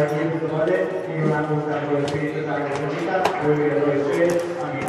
Se vale, y una pregunta por el espíritu de la bonita, vuelve a ser a mi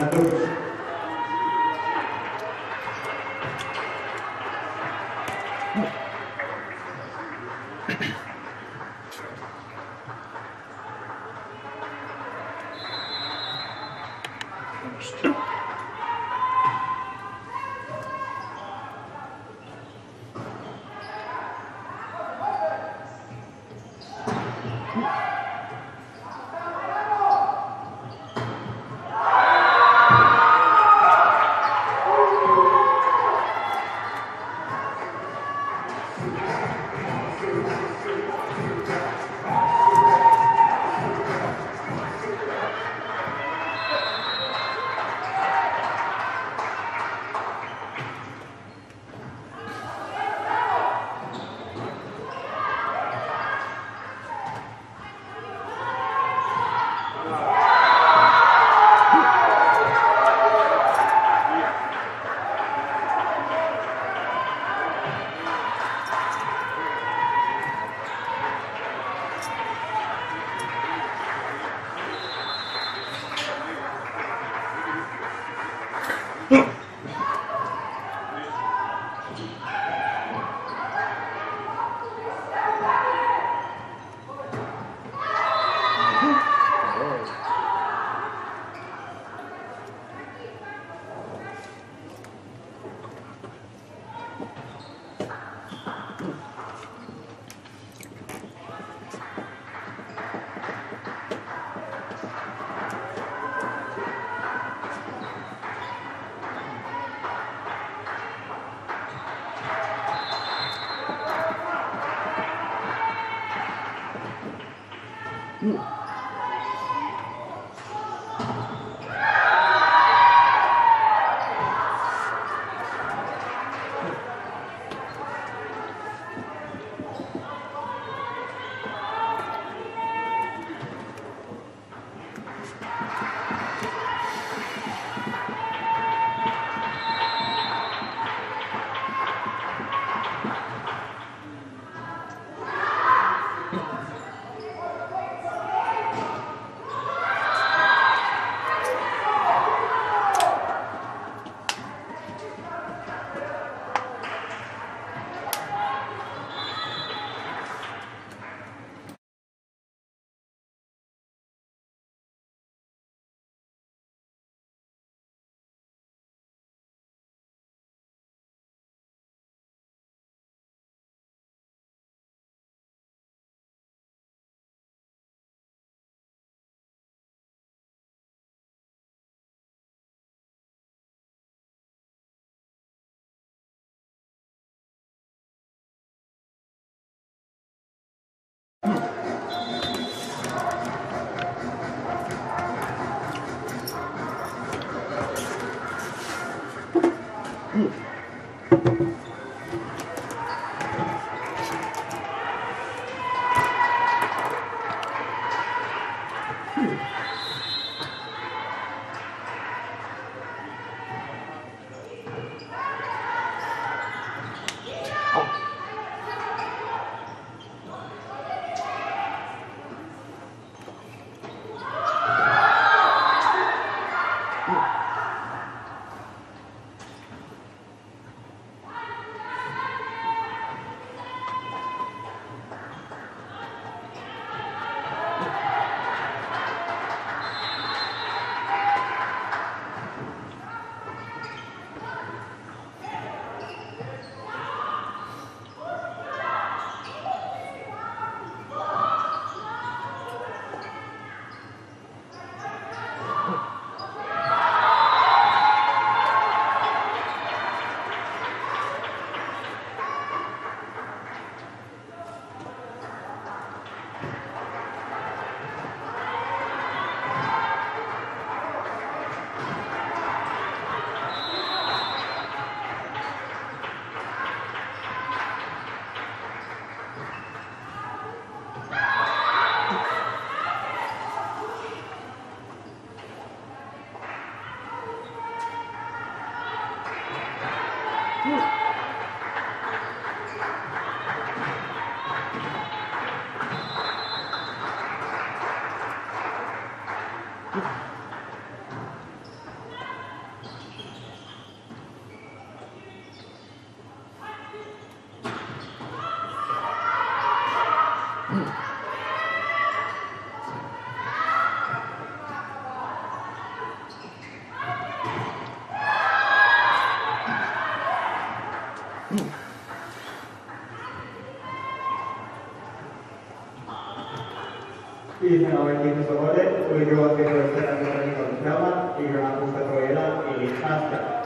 Yüzden avvettiğimiz o halde uygulamak üzere özel anlamlarını konuşacağım ama ilgilen bu sefer oyuna ilginç hasta.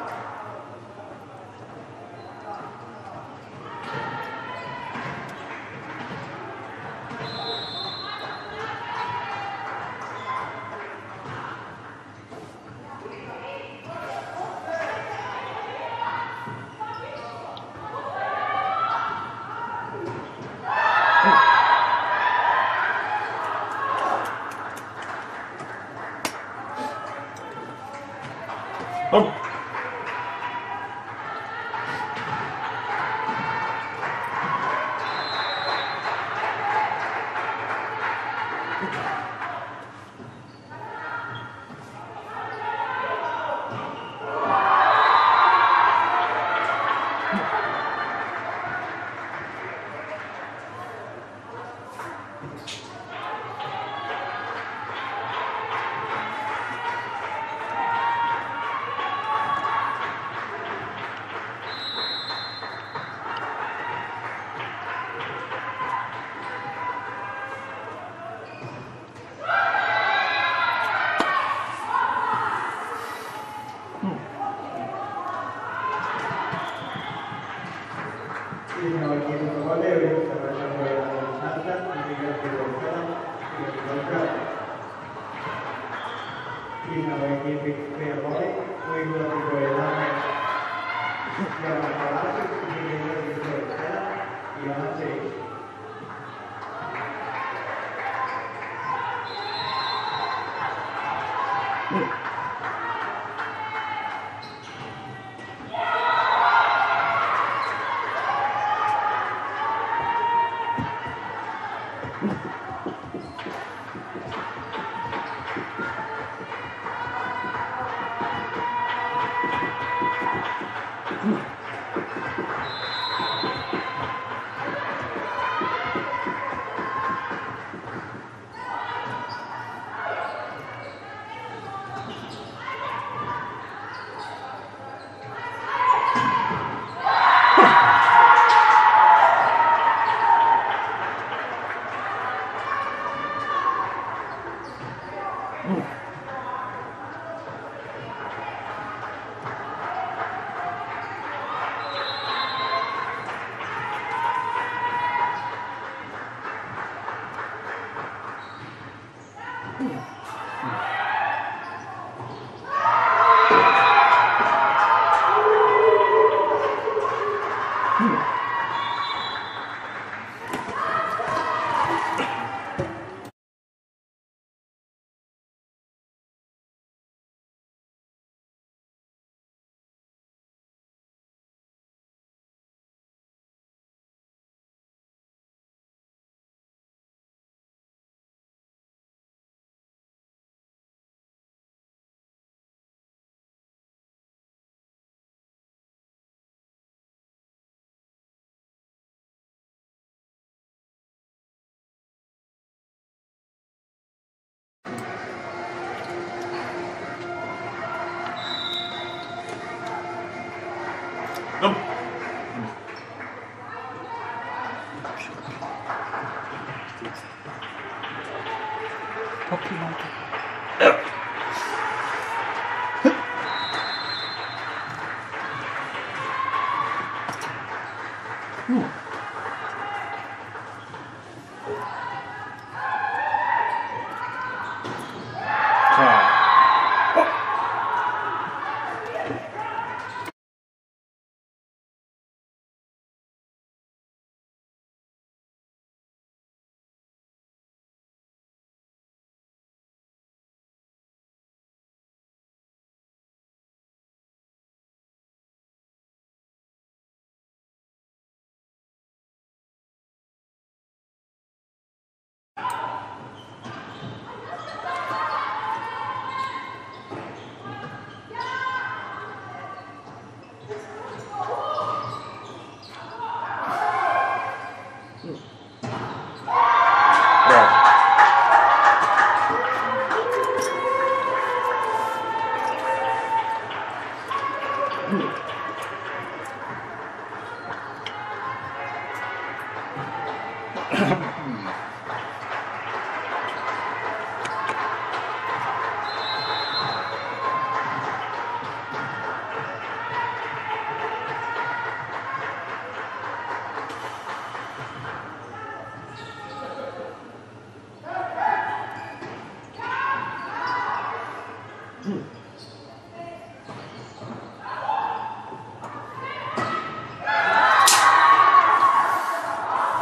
嗯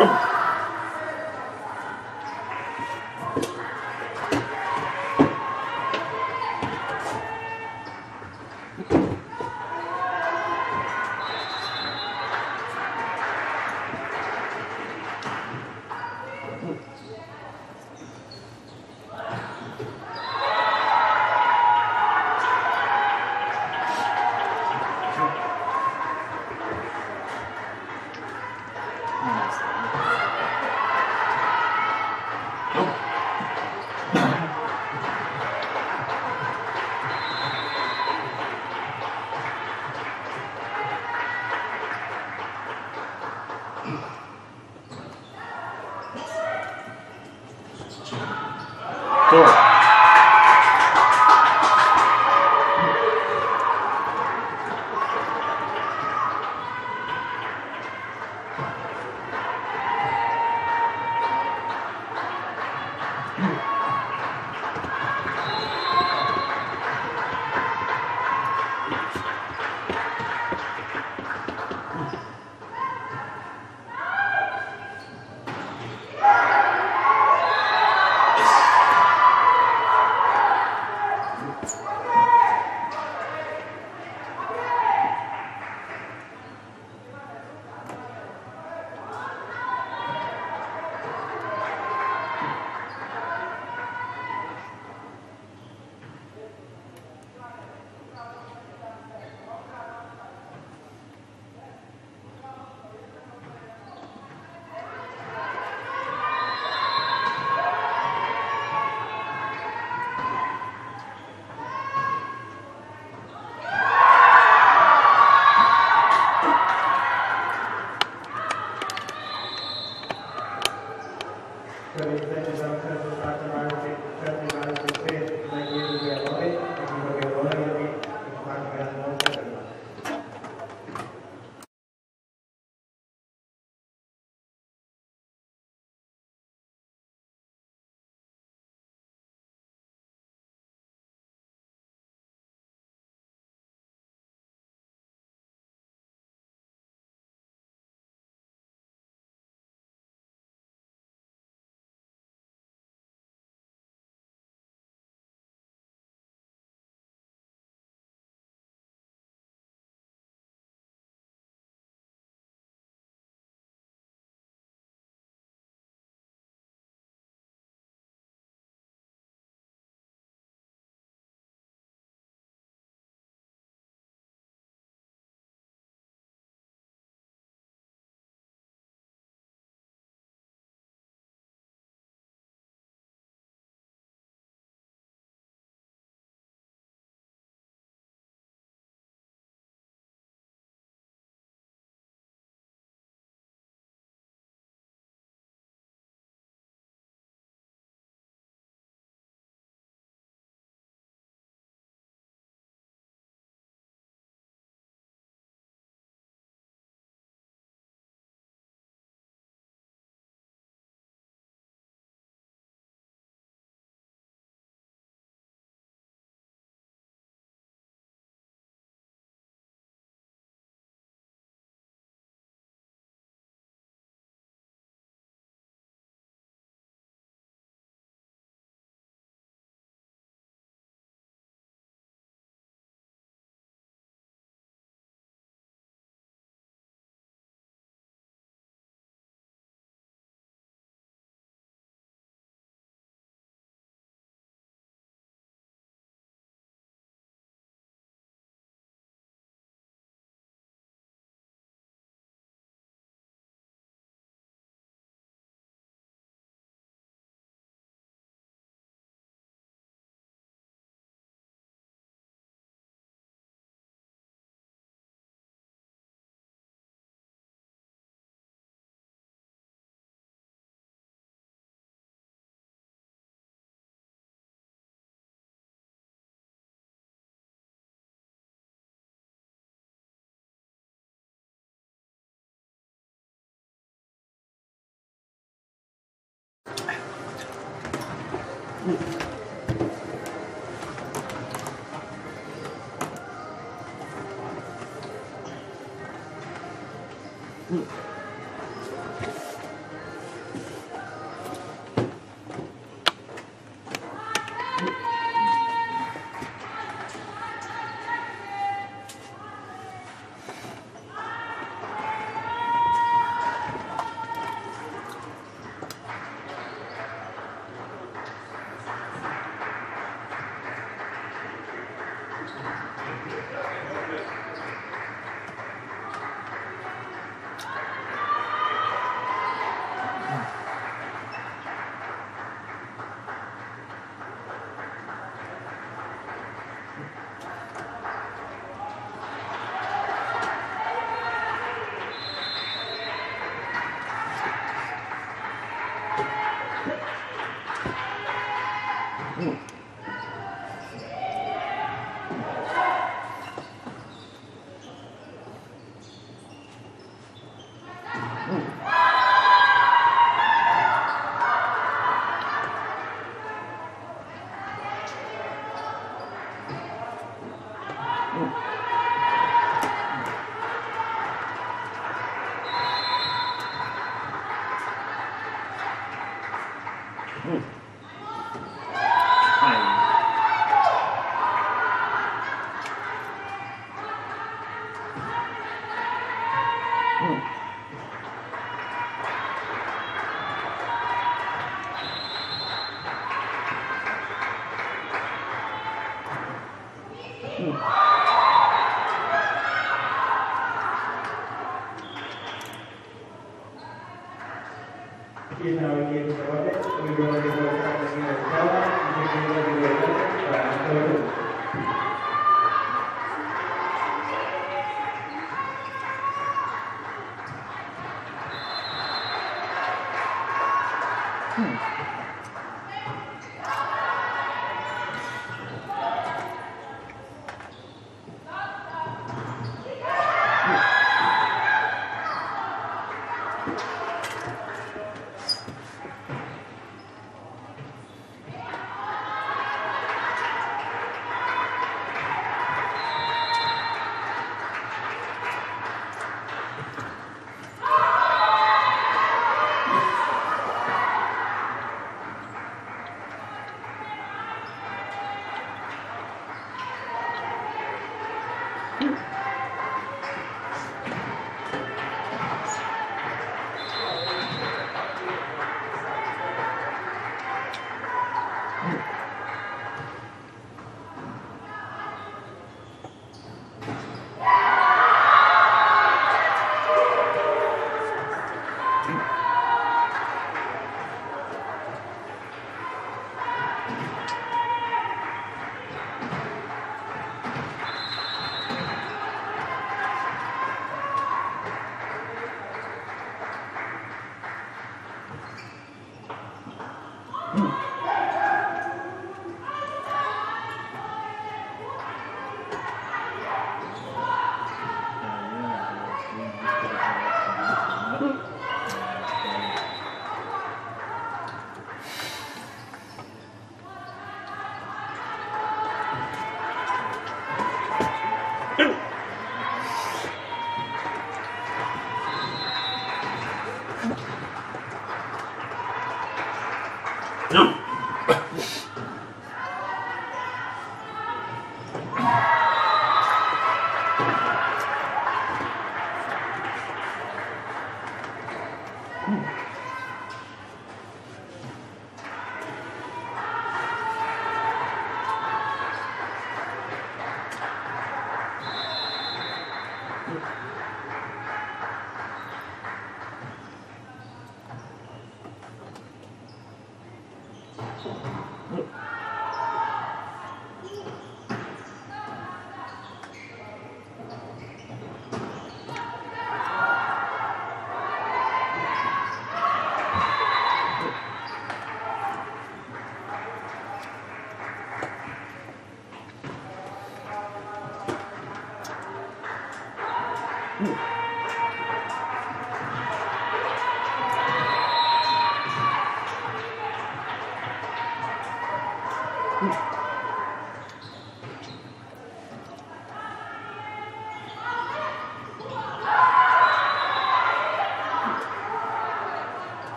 Oh.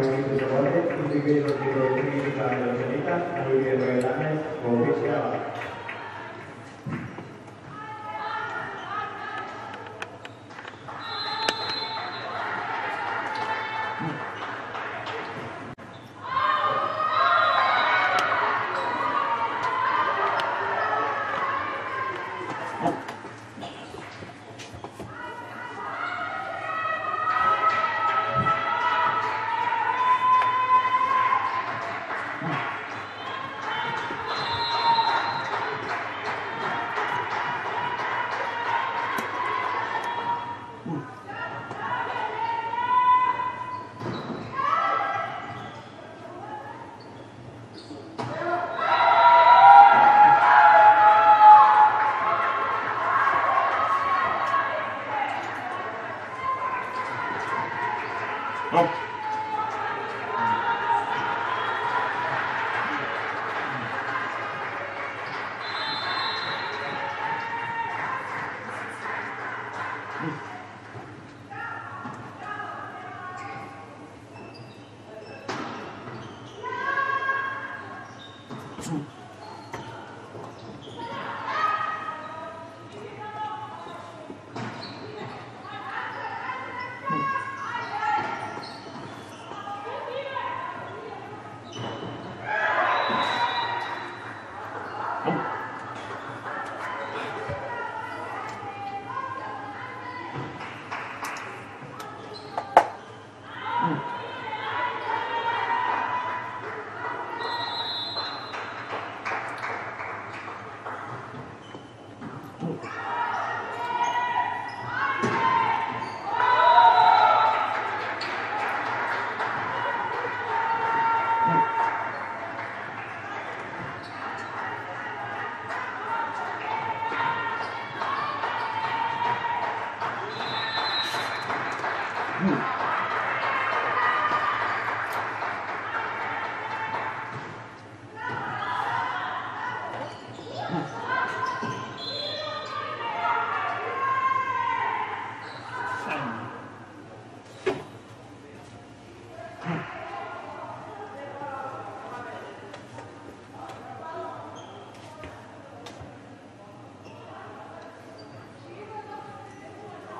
Ismail Jawade, individual Tinggi Tanah Janita, Nabi Baylanes, Bobi Siawa. Up.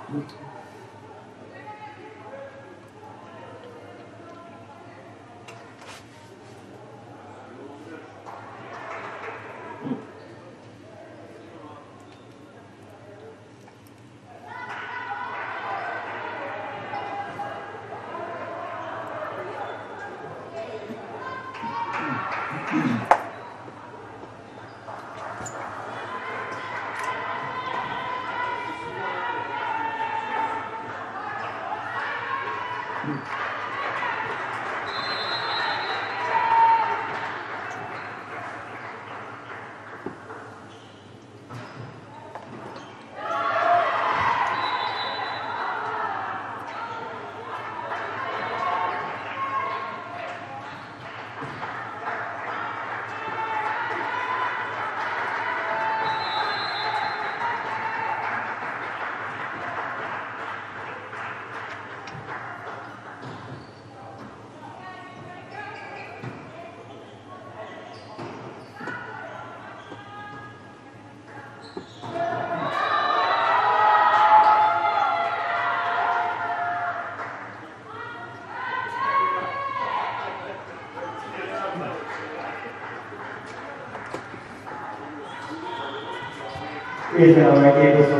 Muito Uli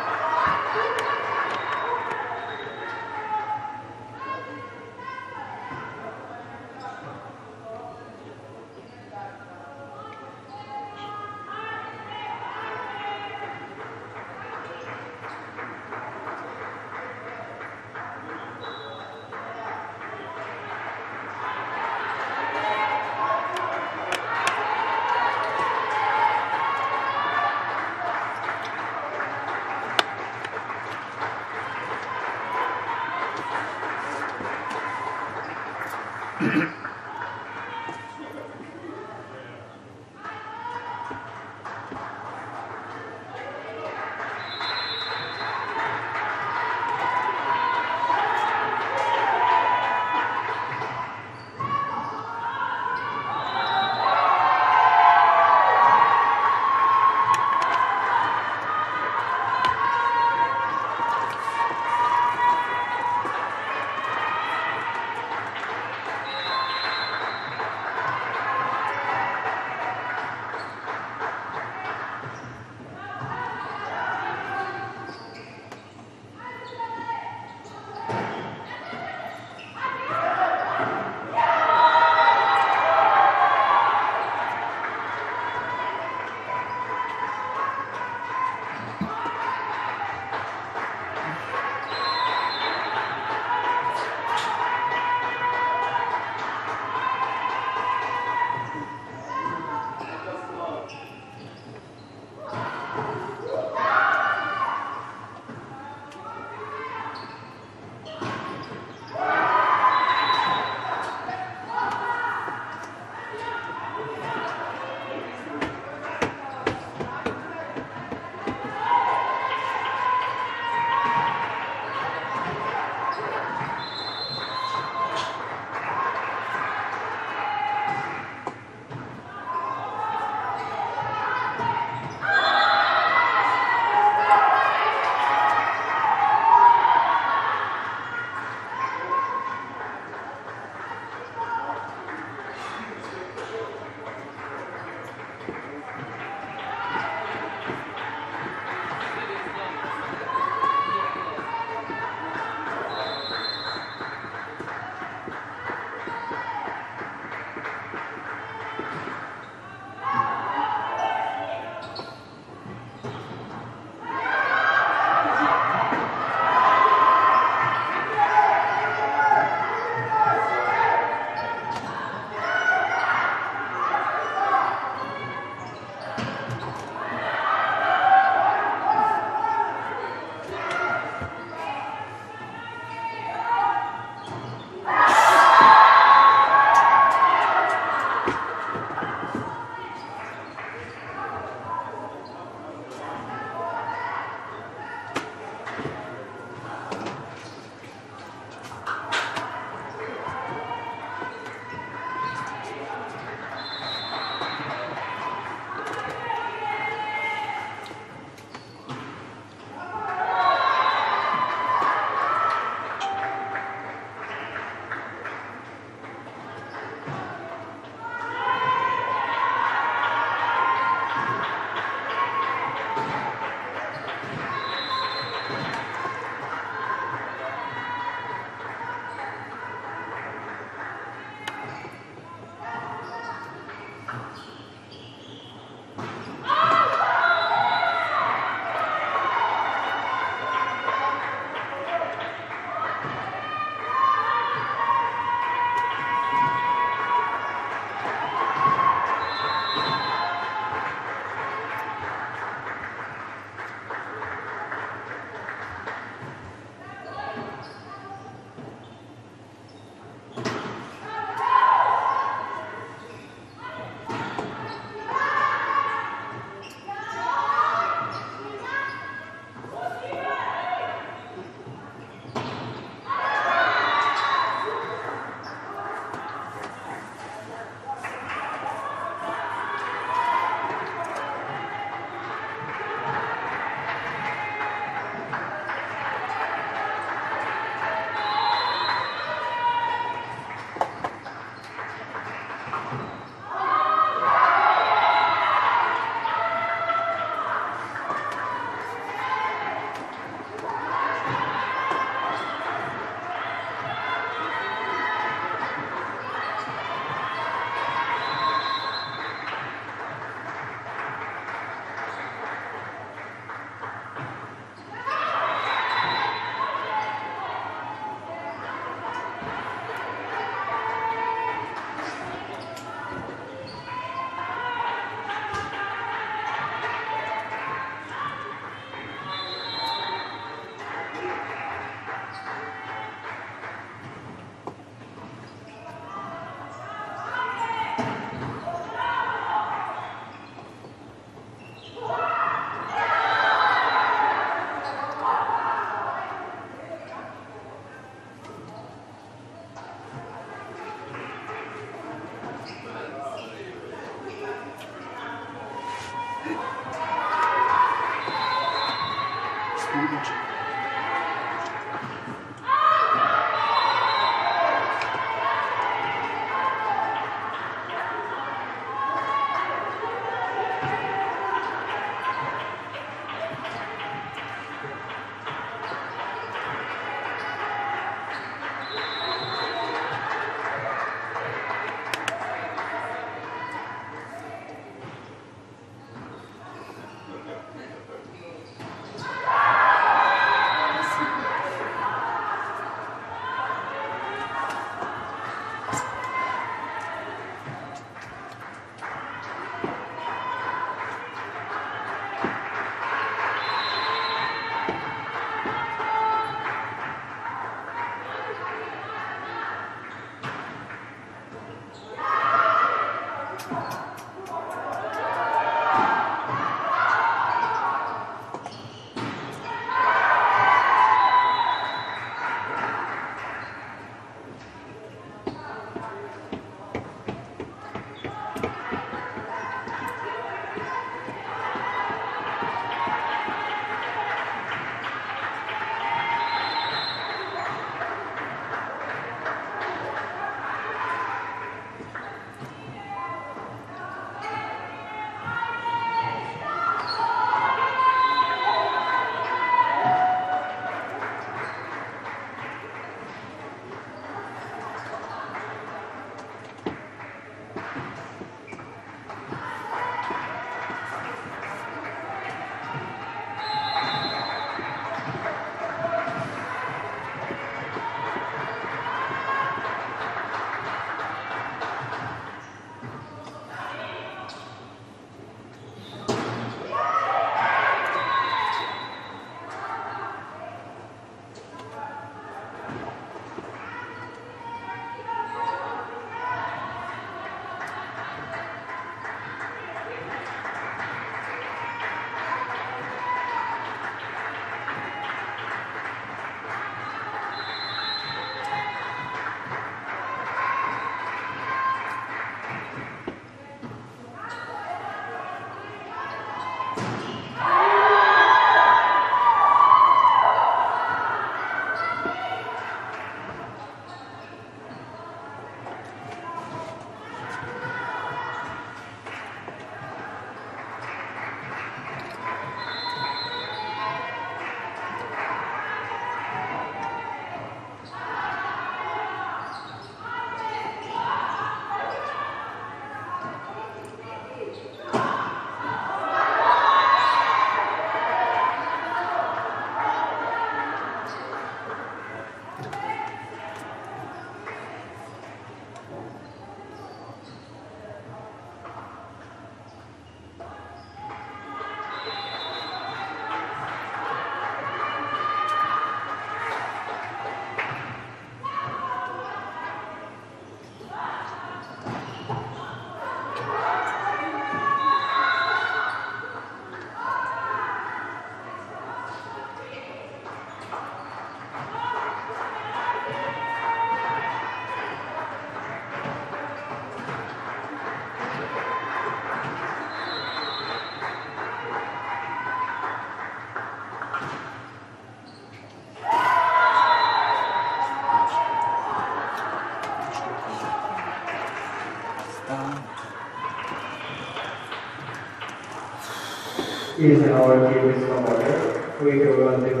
Is an overview with some order. We go on the